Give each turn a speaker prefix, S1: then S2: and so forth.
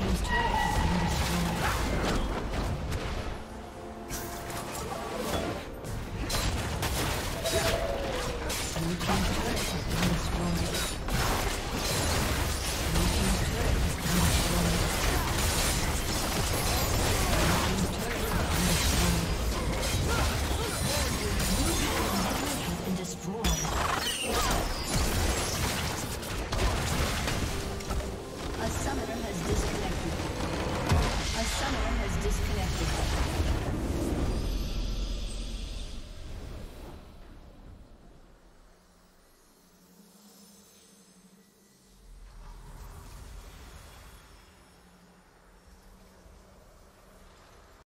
S1: team's turret.